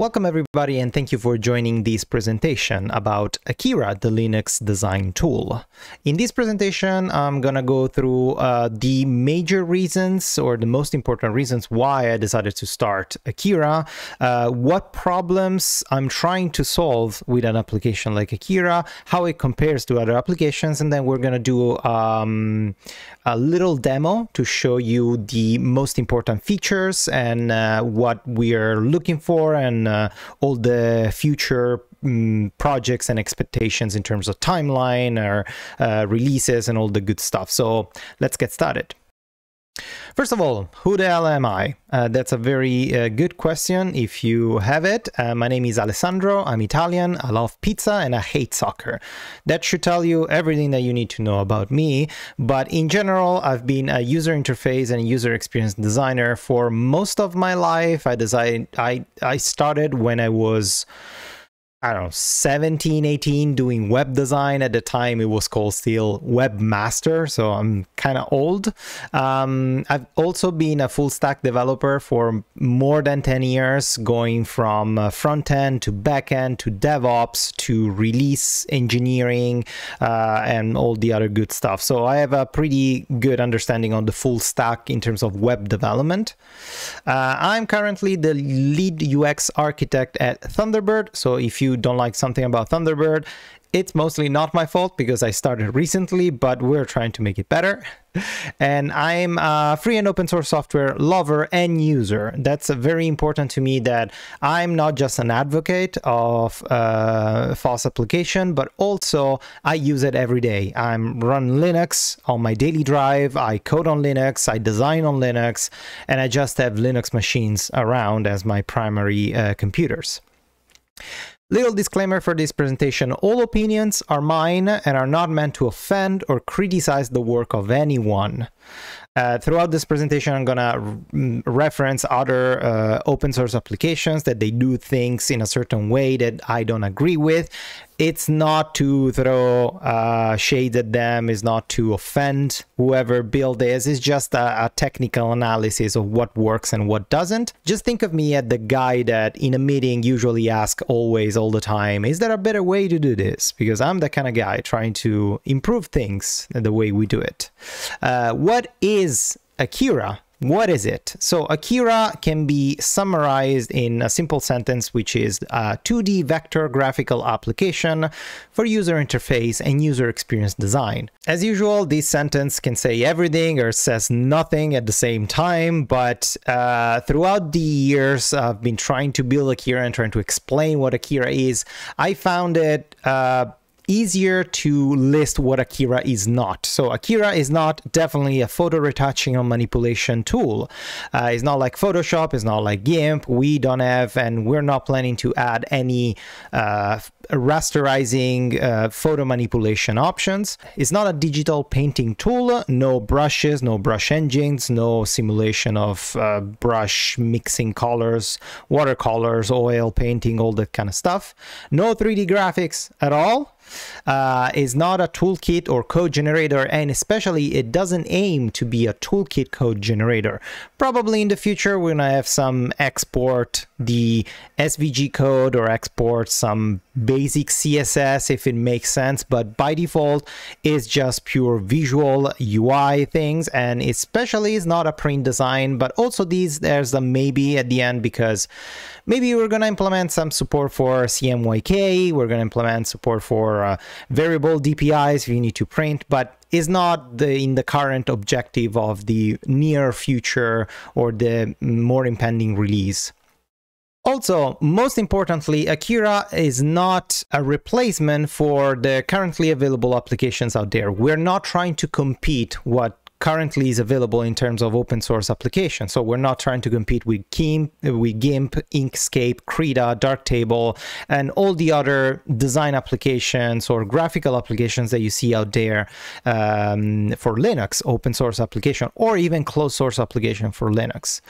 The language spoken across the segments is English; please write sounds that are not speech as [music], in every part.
Welcome everybody and thank you for joining this presentation about Akira, the Linux design tool. In this presentation, I'm gonna go through uh, the major reasons or the most important reasons why I decided to start Akira, uh, what problems I'm trying to solve with an application like Akira, how it compares to other applications, and then we're gonna do um, a little demo to show you the most important features and uh, what we are looking for and all the future um, projects and expectations in terms of timeline or uh, releases and all the good stuff. So let's get started. First of all, who the hell am I? Uh, that's a very uh, good question if you have it. Uh, my name is Alessandro, I'm Italian, I love pizza and I hate soccer. That should tell you everything that you need to know about me, but in general, I've been a user interface and user experience designer for most of my life. I decided I, I started when I was I don't know, 17, 18 doing web design. At the time, it was called still Webmaster, so I'm kind of old. Um, I've also been a full stack developer for more than 10 years, going from uh, front end to back end to DevOps to release engineering uh, and all the other good stuff. So I have a pretty good understanding on the full stack in terms of web development. Uh, I'm currently the lead UX architect at Thunderbird. So if you you don't like something about Thunderbird, it's mostly not my fault because I started recently, but we're trying to make it better. [laughs] And I'm a free and open source software lover and user. That's very important to me that I'm not just an advocate of uh, FOSS application, but also I use it every day. I'm run Linux on my daily drive. I code on Linux. I design on Linux, and I just have Linux machines around as my primary uh, computers. Little disclaimer for this presentation, all opinions are mine and are not meant to offend or criticize the work of anyone. Uh, throughout this presentation, I'm gonna reference other uh, open source applications that they do things in a certain way that I don't agree with. It's not to throw uh, shade at them, it's not to offend whoever built this, it's just a, a technical analysis of what works and what doesn't. Just think of me as the guy that in a meeting usually asks always, all the time, is there a better way to do this? Because I'm the kind of guy trying to improve things the way we do it. Uh, what is Akira? What is it? So Akira can be summarized in a simple sentence, which is a 2D vector graphical application for user interface and user experience design. As usual, this sentence can say everything or says nothing at the same time, but uh, throughout the years I've been trying to build Akira and trying to explain what Akira is, I found it uh, easier to list what Akira is not. So Akira is not definitely a photo retouching or manipulation tool. Uh, it's not like Photoshop, it's not like GIMP. We don't have, and we're not planning to add any uh, rasterizing uh, photo manipulation options. It's not a digital painting tool, no brushes, no brush engines, no simulation of uh, brush mixing colors, watercolors, oil painting, all that kind of stuff. No 3D graphics at all uh, is not a toolkit or code generator, and especially it doesn't aim to be a toolkit code generator. Probably in the future, we're gonna have some export the SVG code or export some basic CSS if it makes sense, but by default, it's just pure visual UI things, and especially it's not a print design, but also these, there's a maybe at the end because maybe we're going to implement some support for CMYK, we're going to implement support for uh, variable DPIs if you need to print, but is not the in the current objective of the near future or the more impending release. Also, most importantly, Akira is not a replacement for the currently available applications out there. We're not trying to compete what currently is available in terms of open source applications. So we're not trying to compete with GIMP, with GIMP, Inkscape, Krita, Darktable, and all the other design applications or graphical applications that you see out there um, for Linux, open source application, or even closed source application for Linux.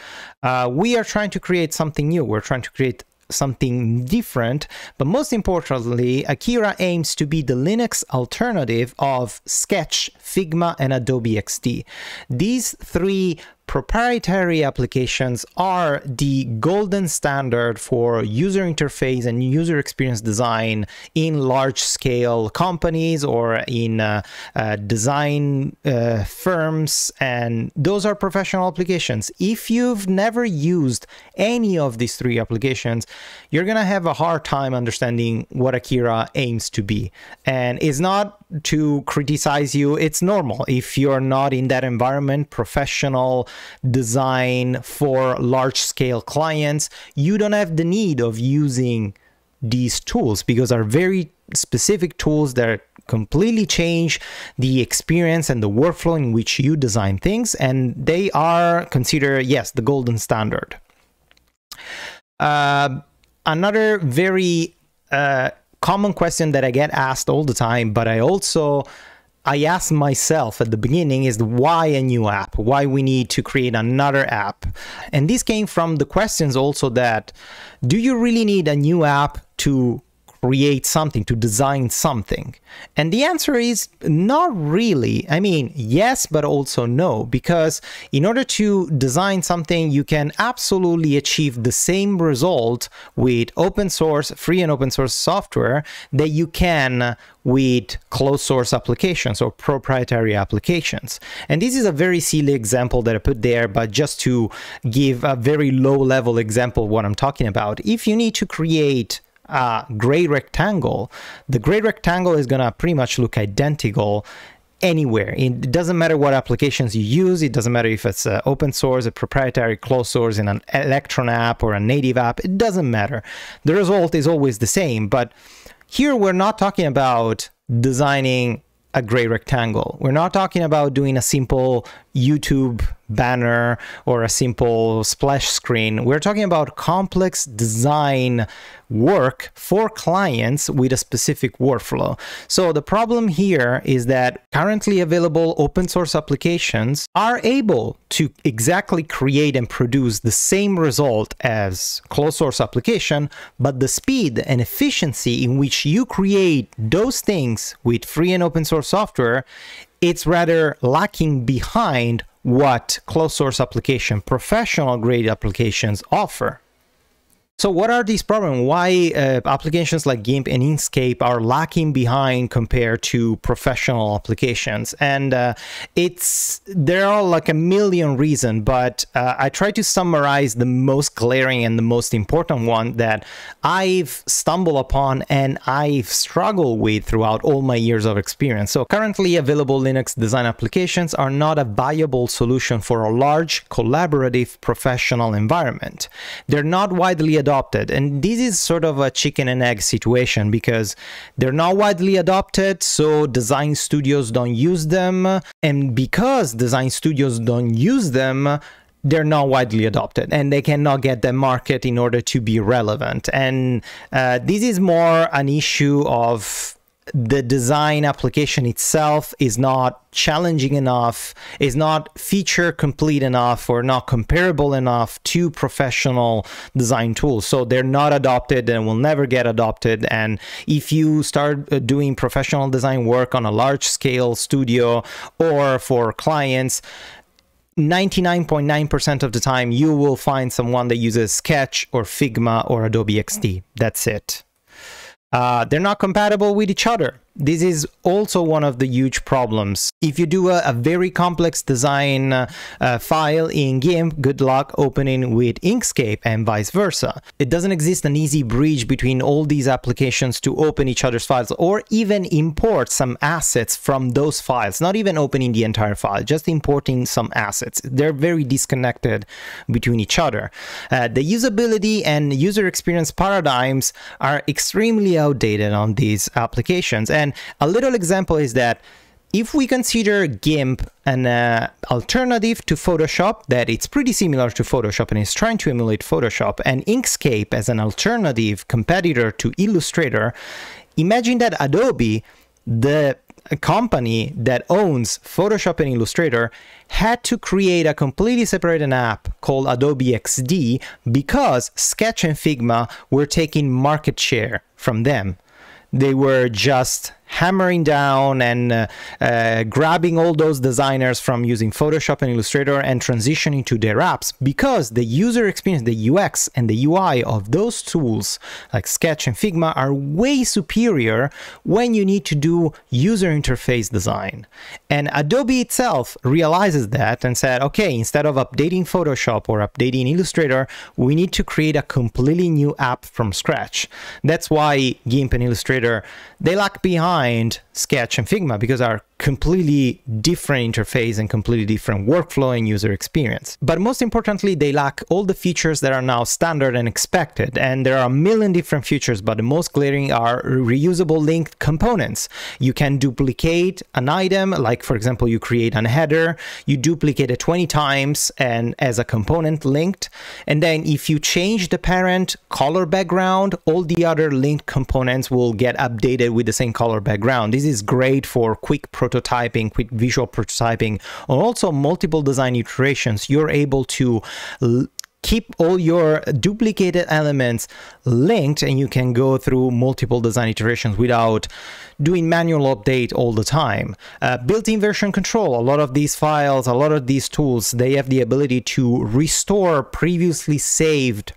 Uh, we are trying to create something new. We're trying to create something different, but most importantly, Akira aims to be the Linux alternative of Sketch, Figma, and Adobe XD. These three proprietary applications are the golden standard for user interface and user experience design in large scale companies or in uh, uh, design uh, firms and those are professional applications. If you've never used any of these three applications you're going to have a hard time understanding what akira aims to be. And it's not to criticize you it's normal. If you're not in that environment professional design for large scale clients, you don't have the need of using these tools because are very specific tools that completely change the experience and the workflow in which you design things and they are considered yes the golden standard. Uh, another very uh, common question that i get asked all the time but i also I asked myself at the beginning is why a new app? Why we need to create another app? And this came from the questions also that do you really need a new app to create something, to design something? And the answer is not really. I mean, yes, but also no, because in order to design something, you can absolutely achieve the same result with open source, free and open source software that you can with closed source applications or proprietary applications. And this is a very silly example that I put there, but just to give a very low level example what I'm talking about. If you need to create a gray rectangle, the gray rectangle is going to pretty much look identical anywhere. It doesn't matter what applications you use. It doesn't matter if it's uh, open source, a proprietary closed source in an Electron app or a native app. It doesn't matter. The result is always the same. But here we're not talking about designing a gray rectangle. We're not talking about doing a simple YouTube banner or a simple splash screen. We're talking about complex design work for clients with a specific workflow. So the problem here is that currently available open source applications are able to exactly create and produce the same result as closed source application, but the speed and efficiency in which you create those things with free and open source software it's rather lacking behind what closed source application, professional grade applications offer. So what are these problems? Why uh, applications like GIMP and Inkscape are lacking behind compared to professional applications? And uh, it's there are like a million reasons, but uh, I try to summarize the most glaring and the most important one that I've stumbled upon and I've struggled with throughout all my years of experience. So currently available Linux design applications are not a viable solution for a large collaborative professional environment. They're not widely adopted adopted. And this is sort of a chicken and egg situation because they're not widely adopted, so design studios don't use them. And because design studios don't use them, they're not widely adopted and they cannot get the market in order to be relevant. And uh, this is more an issue of the design application itself is not challenging enough, is not feature complete enough, or not comparable enough to professional design tools. So they're not adopted and will never get adopted. And if you start uh, doing professional design work on a large scale studio or for clients, 99.9% of the time you will find someone that uses Sketch or Figma or Adobe XD. That's it. Uh, they're not compatible with each other. This is also one of the huge problems. If you do a, a very complex design uh, uh, file in GIMP, good luck opening with Inkscape and vice versa. It doesn't exist an easy bridge between all these applications to open each other's files or even import some assets from those files, not even opening the entire file, just importing some assets. They're very disconnected between each other. Uh, the usability and user experience paradigms are extremely outdated on these applications. And and a little example is that if we consider GIMP an uh, alternative to Photoshop, that it's pretty similar to Photoshop and is trying to emulate Photoshop, and Inkscape as an alternative competitor to Illustrator, imagine that Adobe, the company that owns Photoshop and Illustrator, had to create a completely separate app called Adobe XD because Sketch and Figma were taking market share from them. They were just hammering down and uh, uh, grabbing all those designers from using Photoshop and Illustrator and transitioning to their apps because the user experience, the UX and the UI of those tools like Sketch and Figma are way superior when you need to do user interface design. And Adobe itself realizes that and said, okay, instead of updating Photoshop or updating Illustrator, we need to create a completely new app from scratch. That's why GIMP and Illustrator, they lag behind Sketch and Figma because are completely different interface and completely different workflow and user experience. But most importantly, they lack all the features that are now standard and expected. And there are a million different features, but the most glaring are reusable linked components. You can duplicate an item, like for example, you create an header, you duplicate it 20 times and as a component linked. And then if you change the parent color background, all the other linked components will get updated with the same color background. This is great for quick prototyping, quick visual prototyping, or also multiple design iterations, you're able to keep all your duplicated elements linked and you can go through multiple design iterations without doing manual update all the time. Uh, Built-in version control, a lot of these files, a lot of these tools, they have the ability to restore previously saved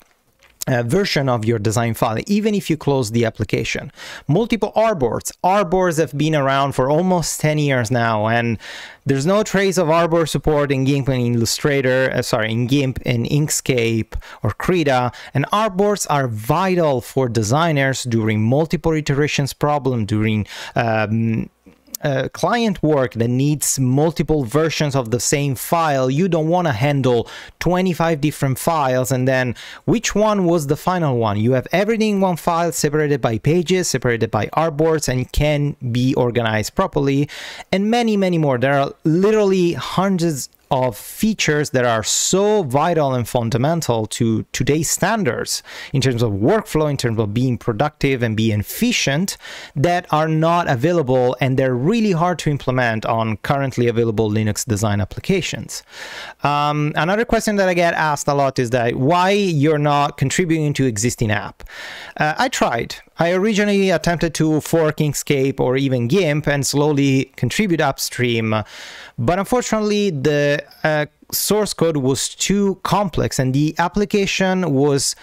uh, version of your design file, even if you close the application. Multiple artboards. Artboards have been around for almost 10 years now, and there's no trace of artboard support in GIMP and Illustrator, uh, sorry, in GIMP and Inkscape or Krita, and artboards are vital for designers during multiple iterations problem, during um, uh, client work that needs multiple versions of the same file, you don't want to handle 25 different files and then which one was the final one. You have everything in one file separated by pages, separated by artboards, and can be organized properly, and many, many more. There are literally hundreds of features that are so vital and fundamental to today's standards in terms of workflow, in terms of being productive and being efficient that are not available and they're really hard to implement on currently available Linux design applications. Um, another question that I get asked a lot is that why you're not contributing to existing app. Uh, I tried. I originally attempted to fork Inkscape or even GIMP and slowly contribute upstream, but unfortunately the uh, source code was too complex and the application was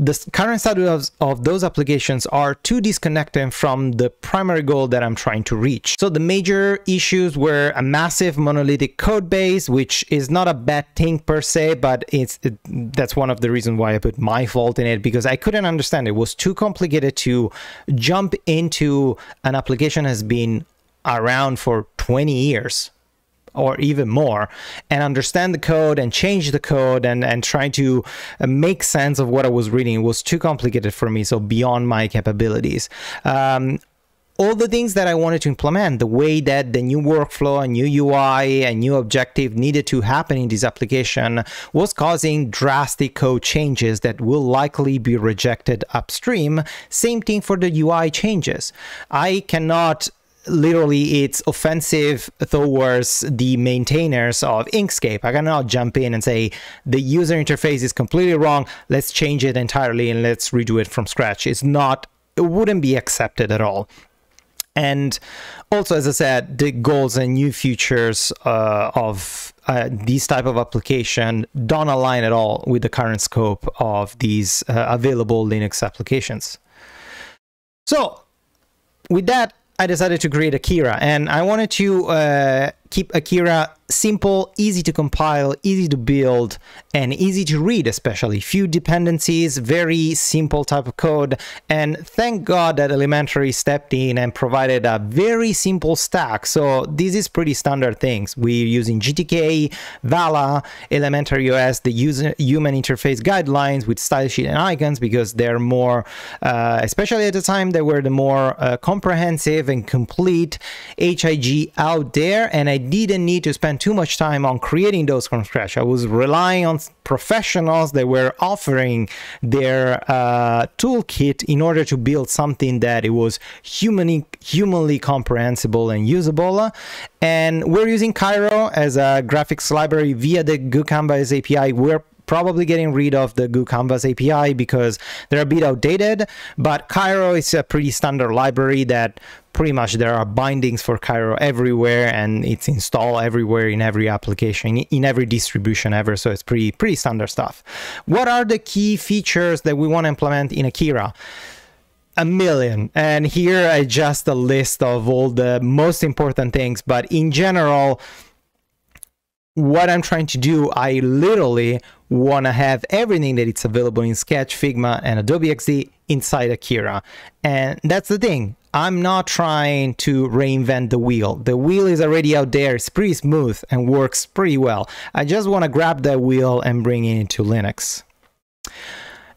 the current status of, those applications are too disconnected from the primary goal that I'm trying to reach. So the major issues were a massive monolithic code base, which is not a bad thing per se, but it's it, that's one of the reasons why I put my fault in it because I couldn't understand. It was too complicated to jump into an application has been around for 20 years or even more and understand the code and change the code and and try to uh, make sense of what I was reading was too complicated for me so beyond my capabilities um, all the things that I wanted to implement, the way that the new workflow, a new UI, a new objective needed to happen in this application was causing drastic code changes that will likely be rejected upstream. Same thing for the UI changes. I cannot literally it's offensive towards the maintainers of Inkscape. I cannot jump in and say the user interface is completely wrong. Let's change it entirely and let's redo it from scratch. It's not, it wouldn't be accepted at all. And also, as I said, the goals and new features uh, of uh, these type of application don't align at all with the current scope of these uh, available Linux applications. So with that, I decided to create Akira and I wanted to uh, keep Akira simple, easy to compile, easy to build, and easy to read, especially. Few dependencies, very simple type of code. And thank God that Elementary stepped in and provided a very simple stack. So this is pretty standard things. We're using GTK, Vala, Elementary OS, the user human interface guidelines with style sheet and icons because they're more, uh, especially at the time, they were the more uh, comprehensive and complete HIG out there. And I didn't need to spend too much time on creating those from scratch. I was relying on professionals that were offering their uh, toolkit in order to build something that it was humanly, humanly comprehensible and usable. And we're using Cairo as a graphics library via the GooCanvas API. We're probably getting rid of the Goo Canvas API because they're a bit outdated, but Cairo is a pretty standard library that pretty much there are bindings for Cairo everywhere and it's installed everywhere in every application, in every distribution ever. So it's pretty, pretty standard stuff. What are the key features that we want to implement in Akira? a million and here i just a list of all the most important things but in general what i'm trying to do i literally want to have everything that it's available in sketch figma and adobe xd inside akira. And that's the thing. I'm not trying to reinvent the wheel. The wheel is already out there. It's pretty smooth and works pretty well. I just want to grab that wheel and bring it into linux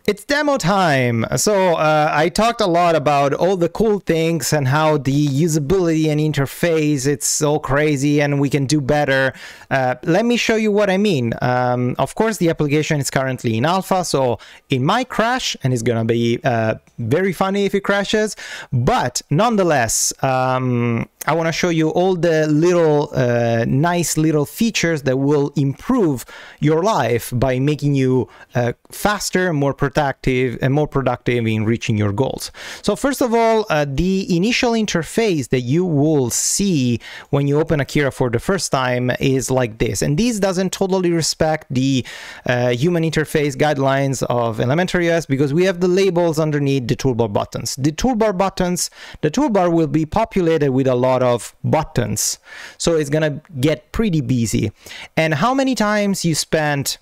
it's demo time. So uh, I talked a lot about all the cool things and how the usability and interface, it's so crazy and we can do better. Uh, let me show you what I mean. Um, of course, the application is currently in alpha, so it might crash and it's gonna be uh, very funny if it crashes. But nonetheless, um, I want to show you all the little uh, nice little features that will improve your life by making you uh, faster, more productive, and more productive in reaching your goals. So first of all, uh, the initial interface that you will see when you open Akira for the first time is like this. And this doesn't totally respect the uh, human interface guidelines of Elementary OS because we have the labels underneath the toolbar buttons. The toolbar buttons, the toolbar will be populated with a lot lot of buttons. So it's gonna get pretty busy. And how many times you spent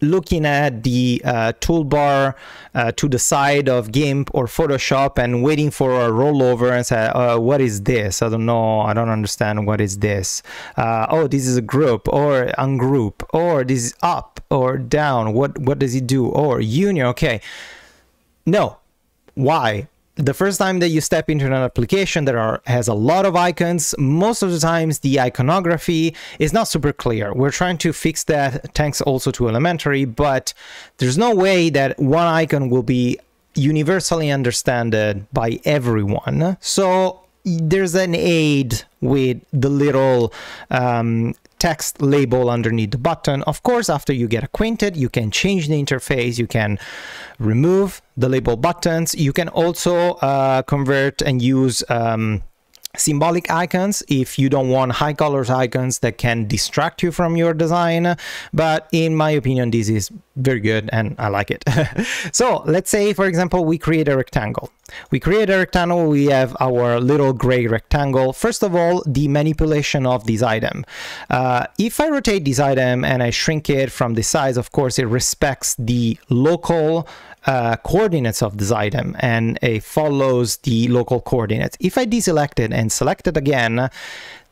looking at the uh, toolbar uh, to the side of GIMP or Photoshop and waiting for a rollover and say, uh, what is this? I don't know. I don't understand. What is this? Uh, oh, this is a group or ungroup or this is up or down. What, what does it do? Or union. Okay. No. Why? The first time that you step into an application that are, has a lot of icons, most of the times the iconography is not super clear. We're trying to fix that thanks also to elementary, but there's no way that one icon will be universally understood by everyone. So there's an aid with the little um, text label underneath the button. Of course, after you get acquainted, you can change the interface, you can remove the label buttons, you can also uh, convert and use um, symbolic icons if you don't want high colors icons that can distract you from your design. But in my opinion this is very good and I like it. [laughs] So let's say for example we create a rectangle. We create a rectangle we have our little gray rectangle. First of all the manipulation of this item. Uh, if I rotate this item and I shrink it from the size of course it respects the local uh, coordinates of this item and it follows the local coordinates. If I deselect it and select it again,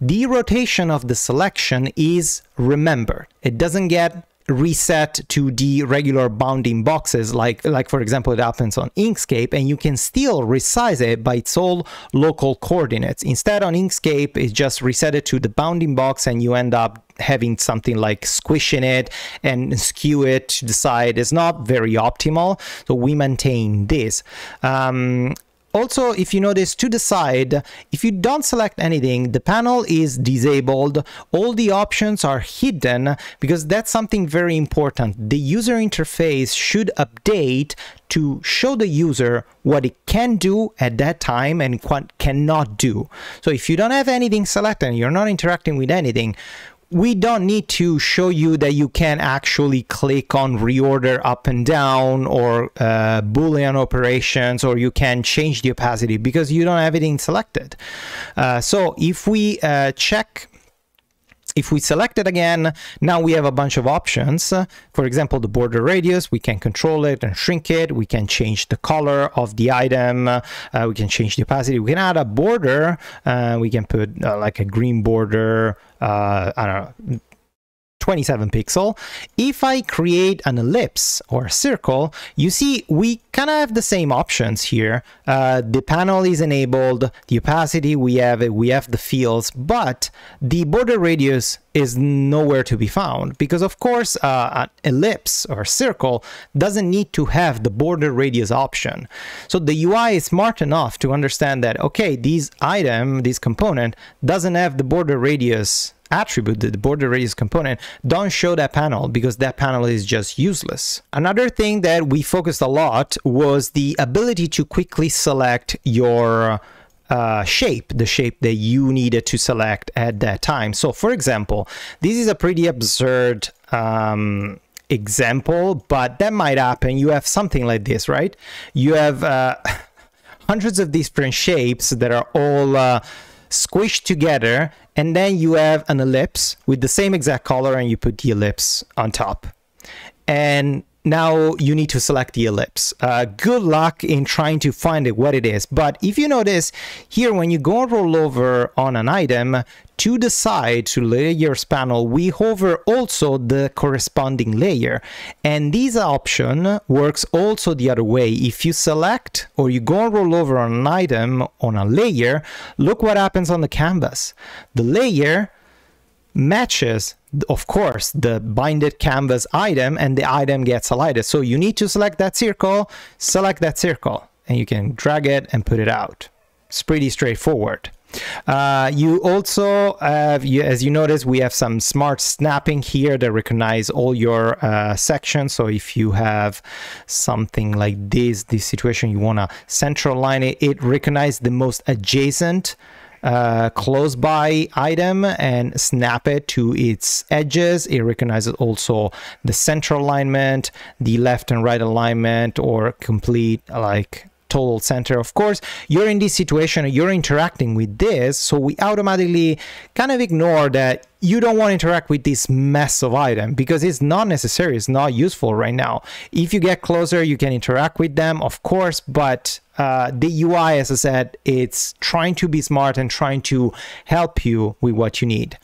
the rotation of the selection is remembered. It doesn't get reset to the regular bounding boxes like like for example it happens on Inkscape and you can still resize it by its own local coordinates. Instead on Inkscape it just reset it to the bounding box and you end up having something like squishing it and skew it to the side is not very optimal. So we maintain this. Um, also, if you notice to the side, if you don't select anything, the panel is disabled. All the options are hidden because that's something very important. The user interface should update to show the user what it can do at that time and what cannot do. So if you don't have anything selected, you're not interacting with anything, we don't need to show you that you can actually click on reorder up and down or uh, boolean operations or you can change the opacity because you don't have anything selected. Uh, so if we uh, check if we select it again, now we have a bunch of options. For example, the border radius, we can control it and shrink it. We can change the color of the item. Uh, we can change the opacity. We can add a border. Uh, we can put uh, like a green border. Uh, I don't know, 27 pixel. If I create an ellipse or a circle, you see we kind of have the same options here. Uh, the panel is enabled, the opacity we have, we have the fields, but the border radius is nowhere to be found because of course uh, an ellipse or circle doesn't need to have the border radius option. So the UI is smart enough to understand that, okay, this item, this component doesn't have the border radius attribute, the border radius component, don't show that panel because that panel is just useless. Another thing that we focused a lot was the ability to quickly select your uh, shape, the shape that you needed to select at that time. So for example, this is a pretty absurd um, example, but that might happen. You have something like this, right? You have uh, [laughs] hundreds of different shapes that are all uh, squished together, and then you have an ellipse with the same exact color, and you put the ellipse on top. And now you need to select the ellipse. Uh, good luck in trying to find it what it is. But if you notice here, when you go roll over on an item, to the side to layers panel, we hover also the corresponding layer. And this option works also the other way. If you select or you go and roll over an item on a layer, look what happens on the canvas. The layer matches of course the binded canvas item and the item gets highlighted so you need to select that circle select that circle and you can drag it and put it out it's pretty straightforward uh, you also have, you, as you notice, we have some smart snapping here that recognize all your uh, sections. So if you have something like this, this situation, you want to central line it, it recognizes the most adjacent uh, close by item and snap it to its edges. It recognizes also the center alignment, the left and right alignment, or complete like total center. Of course, you're in this situation, you're interacting with this, so we automatically kind of ignore that you don't want to interact with this mess of item because it's not necessary, it's not useful right now. If you get closer, you can interact with them, of course, but uh, the UI, as I said, it's trying to be smart and trying to help you with what you need.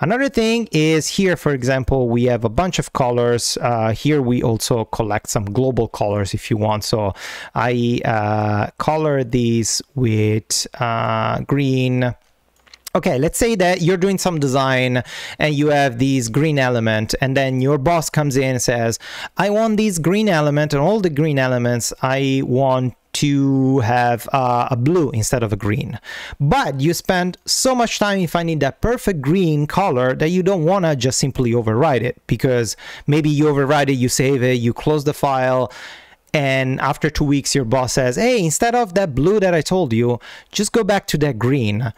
Another thing is here, for example, we have a bunch of colors. Uh, here we also collect some global colors if you want. So I uh, color these with uh, green, okay let's say that you're doing some design and you have these green element and then your boss comes in and says i want these green element and all the green elements i want to have uh, a blue instead of a green. But you spend so much time in finding that perfect green color that you don't want to just simply override it because maybe you override it, you save it, you close the file, and after two weeks your boss says, hey, instead of that blue that I told you, just go back to that green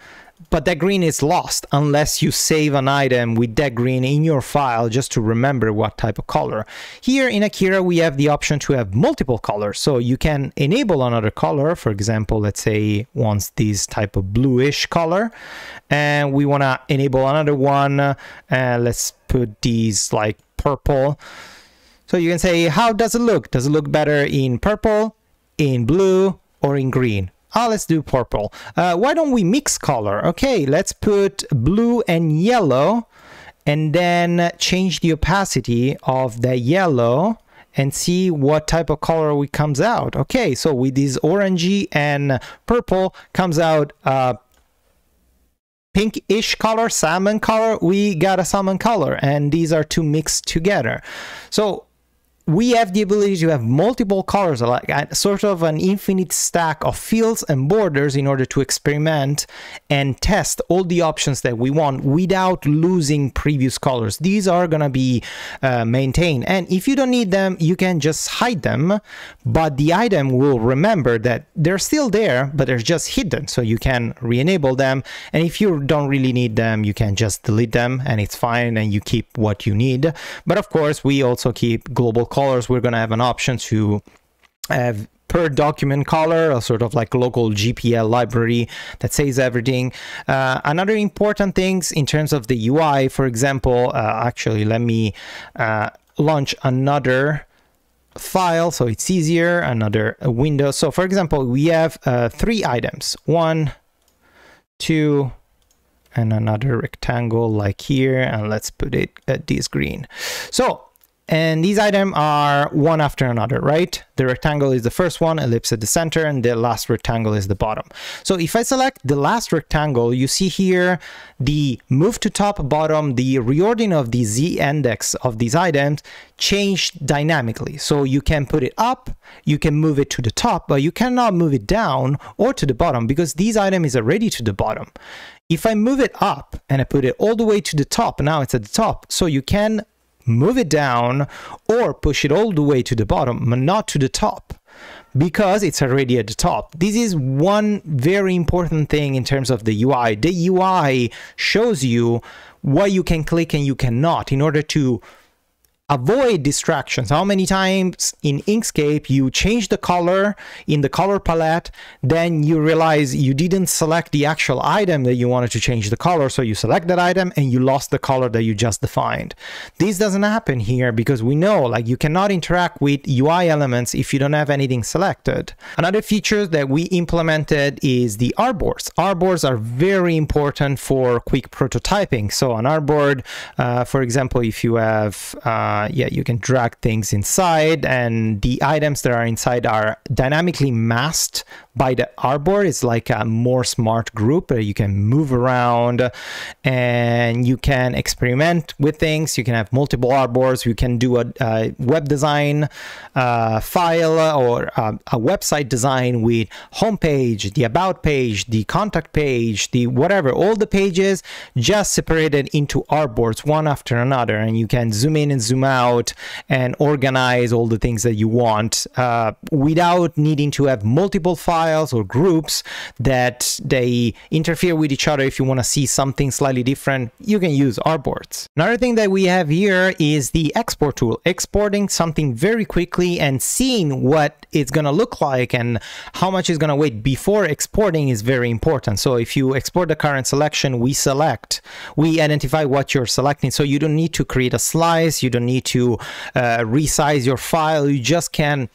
but that green is lost unless you save an item with that green in your file just to remember what type of color. Here in Akira, we have the option to have multiple colors. So you can enable another color. For example, let's say wants this type of bluish color and we want to enable another one. Uh, let's put these like purple. So you can say, how does it look? Does it look better in purple, in blue, or in green? Ah, let's do purple. Uh, why don't we mix color? Okay, let's put blue and yellow and then change the opacity of the yellow and see what type of color we comes out. Okay, so with this orangey and purple comes out uh, pinkish color, salmon color, we got a salmon color and these are two mixed together. So we have the ability to have multiple colors, like a, sort of an infinite stack of fields and borders in order to experiment and test all the options that we want without losing previous colors. These are going to be uh, maintained. And if you don't need them, you can just hide them, but the item will remember that they're still there, but they're just hidden. So you can re-enable them. And if you don't really need them, you can just delete them and it's fine and you keep what you need. But of course, we also keep global colors, we're going to have an option to have per document color, a sort of like local GPL library that says everything. Uh, another important things in terms of the UI, for example, uh, actually, let me uh, launch another file so it's easier, another window. So for example, we have uh, three items, one, two, and another rectangle like here, and let's put it at this green. So and these items are one after another, right? The rectangle is the first one, ellipse at the center, and the last rectangle is the bottom. So if I select the last rectangle, you see here the move to top, bottom, the reordering of the Z index of these items changed dynamically. So you can put it up, you can move it to the top, but you cannot move it down or to the bottom because these item is already to the bottom. If I move it up and I put it all the way to the top, now it's at the top. So you can move it down or push it all the way to the bottom, but not to the top because it's already at the top. This is one very important thing in terms of the UI. The UI shows you what you can click and you cannot in order to avoid distractions. How many times in Inkscape you change the color in the color palette, then you realize you didn't select the actual item that you wanted to change the color, so you select that item and you lost the color that you just defined. This doesn't happen here because we know like you cannot interact with UI elements if you don't have anything selected. Another feature that we implemented is the artboards. Artboards are very important for quick prototyping. So on artboard, uh, for example, if you have uh, uh, yeah, you can drag things inside and the items that are inside are dynamically masked by the artboard. It's like a more smart group. You can move around and you can experiment with things. You can have multiple artboards. You can do a, a web design uh, file or a, a, website design with homepage, the about page, the contact page, the whatever, all the pages just separated into artboards one after another. And you can zoom in and zoom out and organize all the things that you want uh, without needing to have multiple files or groups that they interfere with each other. If you want to see something slightly different, you can use artboards. Another thing that we have here is the export tool, exporting something very quickly and seeing what it's going to look like and how much is going to wait before exporting is very important. So if you export the current selection, we select, we identify what you're selecting. So you don't need to create a slice, you don't need to uh, resize your file, you just can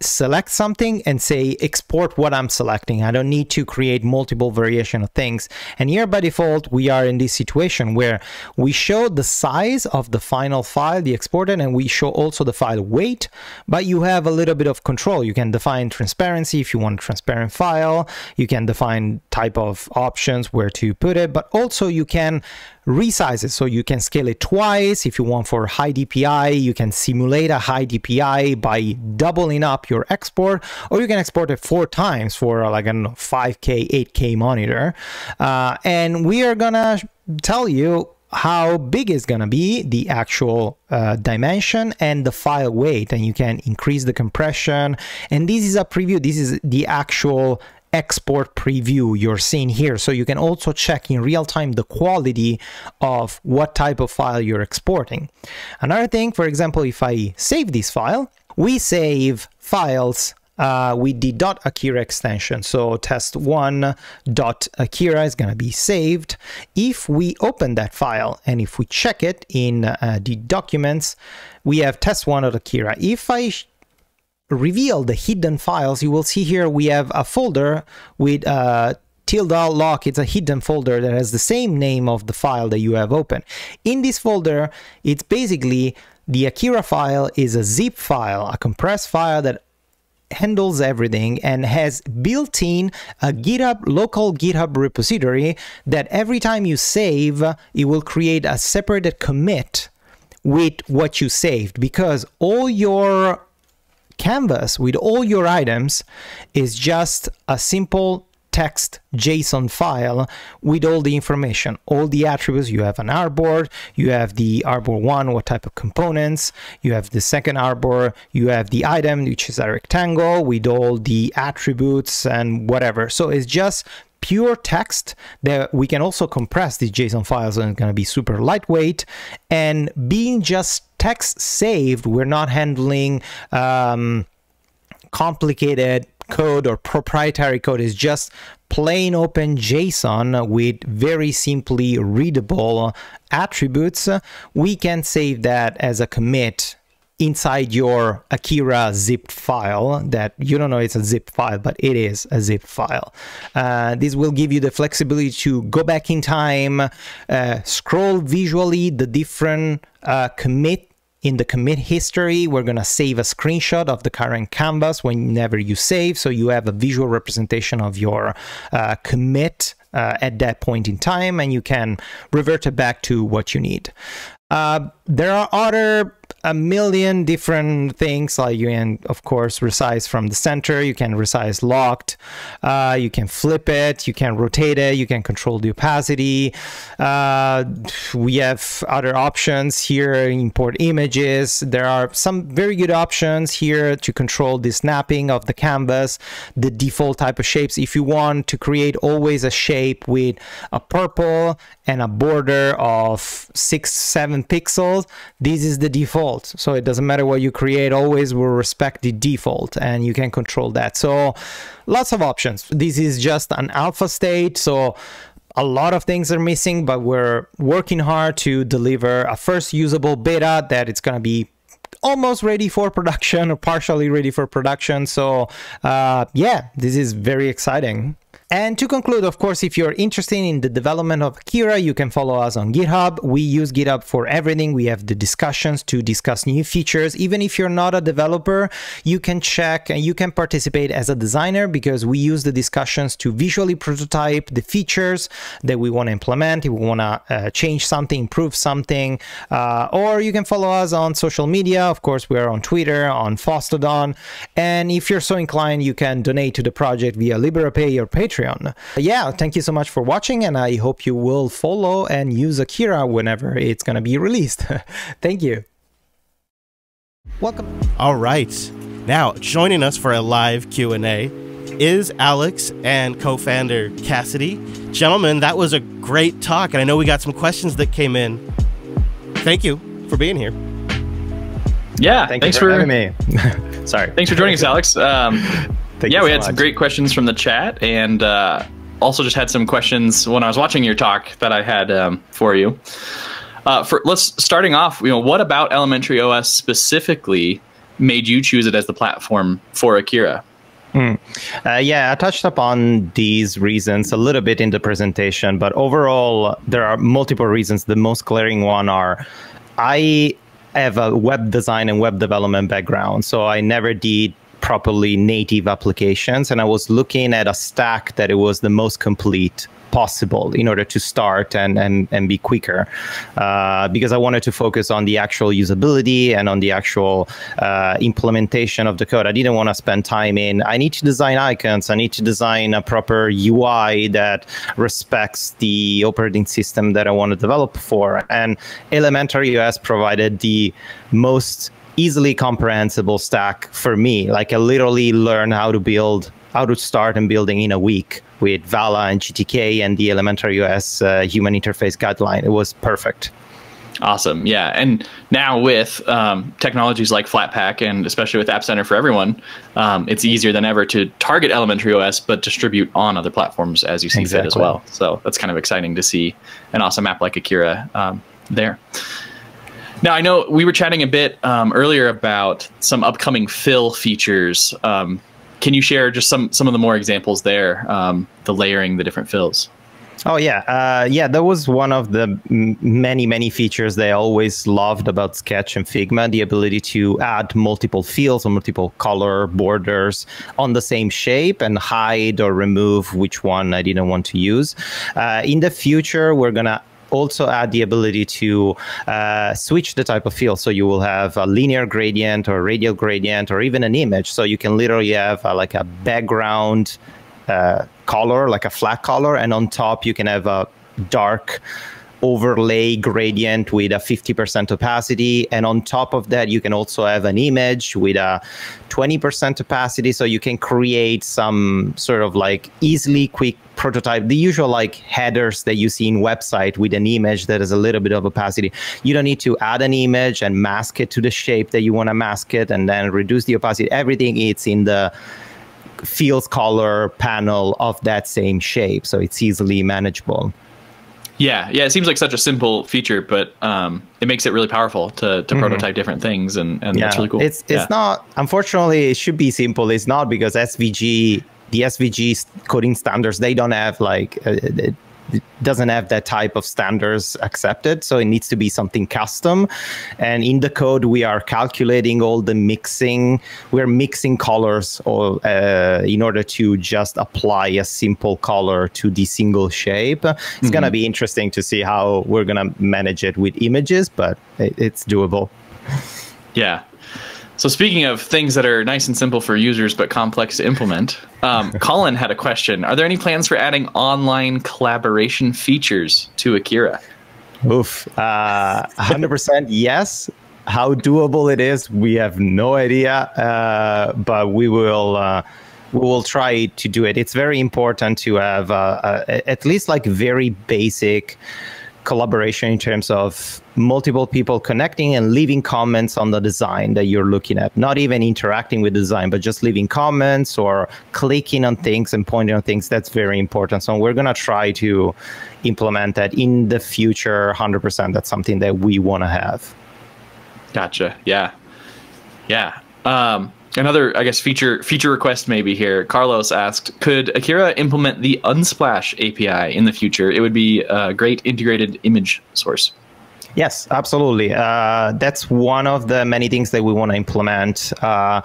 select something and say export what I'm selecting. I don't need to create multiple variation of things. And here by default, we are in this situation where we show the size of the final file, the exported, and we show also the file weight, but you have a little bit of control. You can define transparency if you want a transparent file. You can define type of options where to put it, but also you can resize it. So you can scale it twice. If you want for high DPI you can simulate a high DPI by doubling up your export or you can export it four times for like a 5k 8k monitor. Uh, and we are gonna tell you how big is going to be the actual uh, dimension and the file weight and you can increase the compression. And this is a preview. This is the actual export preview you're seeing here. So you can also check in real time the quality of what type of file you're exporting. Another thing, for example, if I save this file, we save files uh, with the .akira extension. So test1.akira is going to be saved. If we open that file and if we check it in uh, the documents, we have test1.akira. If I reveal the hidden files, you will see here we have a folder with uh, tilde lock. It's a hidden folder that has the same name of the file that you have open. In this folder, it's basically the Akira file is a zip file, a compressed file that handles everything and has built in a GitHub local GitHub repository that every time you save, it will create a separated commit with what you saved because all your canvas with all your items is just a simple text JSON file with all the information, all the attributes. You have an artboard, you have the artboard one, what type of components, you have the second artboard, you have the item, which is a rectangle with all the attributes and whatever. So it's just pure text that we can also compress these JSON files and it's going to be super lightweight and being just text saved, we're not handling um, complicated code or proprietary code. It's just plain open JSON with very simply readable attributes, we can save that as a commit inside your Akira zipped file that you don't know it's a zip file, but it is a zip file. Uh, this will give you the flexibility to go back in time, uh, scroll visually the different uh, commit in the commit history, we're going to save a screenshot of the current canvas whenever you save. So you have a visual representation of your uh, commit uh, at that point in time, and you can revert it back to what you need. Uh, there are other a million different things. Like you can, of course, resize from the center. You can resize locked. Uh, you can flip it. You can rotate it. You can control the opacity. Uh, we have other options here. Import images. There are some very good options here to control the snapping of the canvas, the default type of shapes. If you want to create always a shape with a purple and a border of six, seven pixels, this is the default. So it doesn't matter what you create, always will respect the default and you can control that. So lots of options. This is just an alpha state. So a lot of things are missing, but we're working hard to deliver a first usable beta that it's going to be almost ready for production or partially ready for production. So uh, yeah, this is very exciting. And to conclude, of course, if you're interested in the development of Akira, you can follow us on GitHub. We use GitHub for everything. We have the discussions to discuss new features. Even if you're not a developer, you can check and you can participate as a designer because we use the discussions to visually prototype the features that we want to implement. If we want to uh, change something, improve something, uh, or you can follow us on social media. Of course, we are on Twitter, on Fosstodon. And if you're so inclined, you can donate to the project via Liberapay or Patreon Patreon. Yeah, thank you so much for watching, and I hope you will follow and use Akira whenever it's going to be released. [laughs] thank you. Welcome. All right. Now, joining us for a live Q&A is Alex and co-founder Cassidy. Gentlemen, that was a great talk, and I know we got some questions that came in. Thank you for being here. Yeah, Thank thanks for, for, having me. [laughs] Sorry. Thanks for joining us, Alex. Um, [laughs] Thank yeah, we so had some great questions from the chat, and uh, also just had some questions when I was watching your talk that I had um, for you. Uh, for let's starting off, you know, what about Elementary OS specifically made you choose it as the platform for Akira? Uh, yeah, I touched upon these reasons a little bit in the presentation, but overall, there are multiple reasons. The most glaring one are I have a web design and web development background, so I never did properly native applications, and I was looking at a stack that it was the most complete possible in order to start and and, and be quicker uh, because I wanted to focus on the actual usability and on the actual uh, implementation of the code. I didn't want to spend time in I need to design icons, I need to design a proper UI that respects the operating system that I want to develop for. And Elementary OS provided the most easily comprehensible stack for me. Like I literally learned how to build how to start and building in a week with Vala and GTK and the Elementary OS uh, human interface guideline. It was perfect. Awesome, yeah. And now with um, technologies like Flatpak and especially with App Center for Everyone, um, it's easier than ever to target Elementary OS but distribute on other platforms as you see fit as well. So that's kind of exciting to see an awesome app like Akira um, there. Now I know we were chatting a bit um, earlier about some upcoming fill features. Um, can you share just some some of the more examples there? Um, the layering, the different fills. Oh yeah, uh, yeah. That was one of the many many features I always loved about Sketch and Figma: the ability to add multiple fields or multiple color borders on the same shape and hide or remove which one I didn't want to use. Uh, in the future, we're gonna also add the ability to uh, switch the type of field. So you will have a linear gradient or radial gradient or even an image. So you can literally have uh, like a background uh, color, like a flat color, and on top you can have a dark overlay gradient with a 50% opacity. And on top of that you can also have an image with a 20% opacity. So you can create some sort of like easily quick prototype the usual like headers that you see in website with an image that has a little bit of opacity. You don't need to add an image and mask it to the shape that you want to mask it and then reduce the opacity. Everything is in the fields color panel of that same shape. So it's easily manageable Yeah, yeah. It seems like such a simple feature, but um, it makes it really powerful to, to prototype different things, and, and that's really cool. It's it's yeah. not. Unfortunately, it should be simple. It's not because SVG, the SVG coding standards, they don't have like. Uh, it doesn't have that type of standards accepted so it needs to be something custom. And in the code we are calculating all the mixing. We're mixing colors or uh, in order to just apply a simple color to the single shape. It's going to be interesting to see how we're going to manage it with images but it, it's doable. Yeah. So speaking of things that are nice and simple for users but complex to implement, um, [laughs] Colin had a question. Are there any plans for adding online collaboration features to Akira? Oof, uh, 100% yes. How doable it is, we have no idea, uh, but we will. Uh, we will try to do it. It's very important to have uh, uh, at least like very basic collaboration in terms of multiple people connecting and leaving comments on the design that you're looking at. Not even interacting with design, but just leaving comments or clicking on things and pointing on things. That's very important. So we're going to try to implement that in the future 100%. That's something that we want to have. Gotcha. Yeah. Yeah. Um, another, I guess, feature feature request maybe here. Carlos asked, could Akira implement the Unsplash API in the future? It would be a great integrated image source. Yes, absolutely. Uh, that's one of the many things that we want to implement. Uh,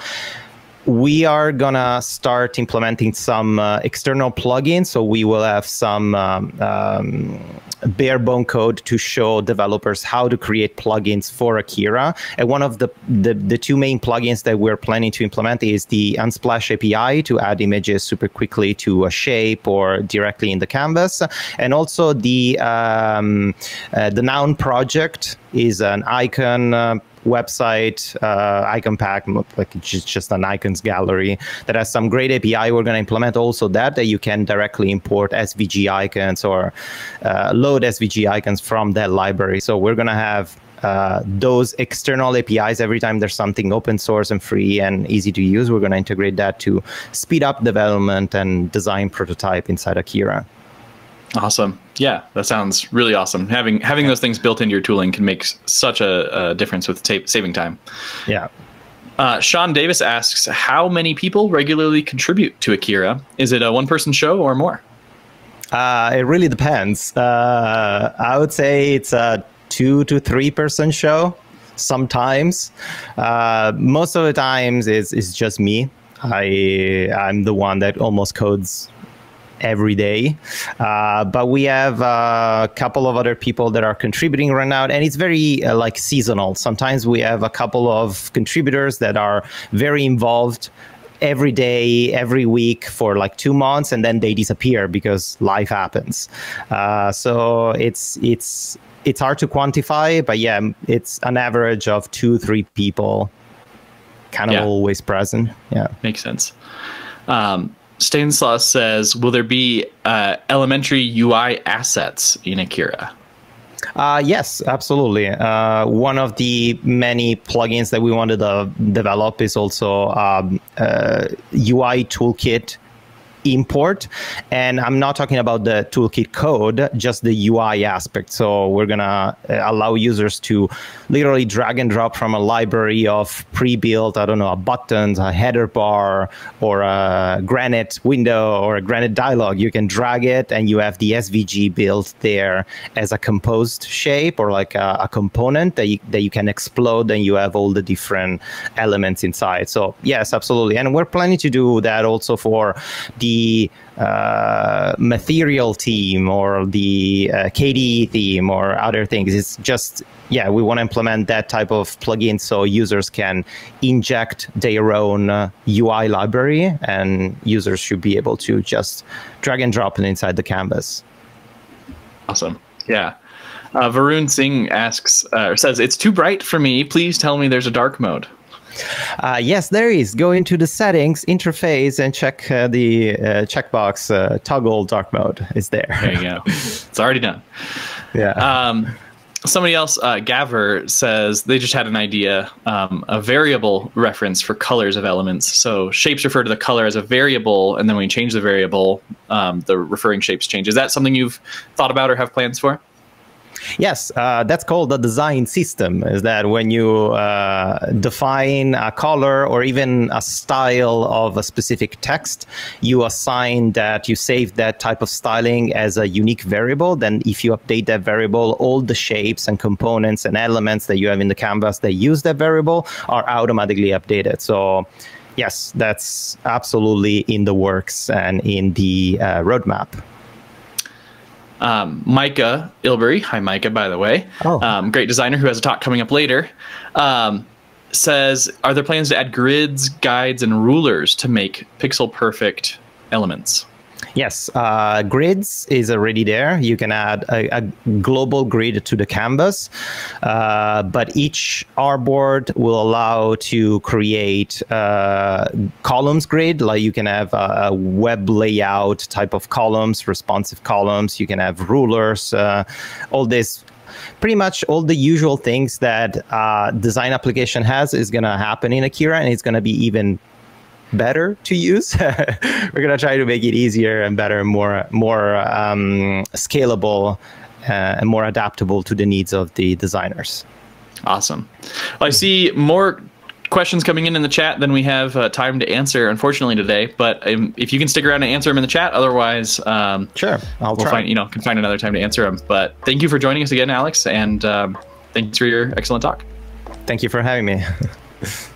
we are gonna start implementing some uh, external plugins. So we will have some um, um, bare bone code to show developers how to create plugins for akira. And one of the, the, the two main plugins that we're planning to implement is the unsplash api to add images super quickly to a shape or directly in the canvas. And also the um, uh, the noun project is an icon uh, website, uh, icon pack, like it's just an icons gallery that has some great API. We're going to implement also that, that you can directly import SVG icons or uh, load SVG icons from that library. So we're going to have uh, those external APIs every time there's something open source and free and easy to use. We're going to integrate that to speed up development and design prototype inside Akira. Awesome. Yeah, that sounds really awesome. Having having those things built into your tooling can make such a, a difference with tape, saving time. Yeah. Uh, Sean Davis asks, how many people regularly contribute to Akira? Is it a one-person show or more? Uh, it really depends. Uh, I would say it's a two to three person show. Sometimes, uh, most of the times is is just me. I I'm the one that almost codes every day. Uh, but we have a couple of other people that are contributing right now, and it's very uh, like seasonal. Sometimes we have a couple of contributors that are very involved every day, every week for like two months, and then they disappear because life happens. Uh, so it's it's it's hard to quantify, but yeah, it's an average of two, three people, kind of yeah. always present. Yeah, makes sense. Um, Stanislaus says, "Will there be uh, elementary UI assets in Akira?" Uh, yes, absolutely. Uh, one of the many plugins that we wanted to develop is also um, uh, UI toolkit import. And I'm not talking about the toolkit code, just the UI aspect. So we're going to uh, allow users to literally drag and drop from a library of pre-built, I don't know, a buttons, a header bar, or a granite window or a granite dialog. You can drag it and you have the SVG built there as a composed shape or like a, a component that you, that you can explode and you have all the different elements inside. So yes, absolutely. And we're planning to do that also for the the uh, material theme or the uh, KDE theme or other things. It's just, yeah, we want to implement that type of plugin so users can inject their own uh, UI library and users should be able to just drag and drop it inside the canvas. Awesome. Yeah. Uh, Varun Singh asks uh, says, It's too bright for me. Please tell me there's a dark mode. Uh, yes, there is. Go into the settings interface and check uh, the uh, checkbox uh, toggle dark mode is there. There you go. [laughs] it's already done. Yeah. Um, somebody else, uh, Gaver, says they just had an idea, um, a variable reference for colors of elements. So shapes refer to the color as a variable, and then when you change the variable, um, the referring shapes change. Is that something you've thought about or have plans for? Yes, uh, that's called the design system. Is that when you uh, define a color or even a style of a specific text, you assign that you save that type of styling as a unique variable. Then, if you update that variable, all the shapes and components and elements that you have in the canvas that use that variable are automatically updated. So yes, that's absolutely in the works and in the uh, roadmap. Um, Micah Ilbery, hi Micah, by the way, oh. um, great designer who has a talk coming up later. Um, says, "Are there plans to add grids, guides, and rulers to make pixel perfect elements?" Yes, uh, grids is already there. You can add a, a global grid to the canvas, uh, but each artboard will allow to create uh, columns grid. Like you can have a, a, web layout type of columns, responsive columns. You can have rulers. Uh, all this pretty much all the usual things that uh, design application has is going to happen in Akira, and it's going to be even better to use. [laughs] We're going to try to make it easier and better, more more um, scalable, uh, and more adaptable to the needs of the designers. Awesome. Well, I see more questions coming in in the chat than we have uh, time to answer, unfortunately today. But um, if you can stick around and answer them in the chat, otherwise, um, sure, I'll we'll try. find you know can find another time to answer them. But thank you for joining us again, Alex, and um, thanks for your excellent talk. Thank you for having me. [laughs]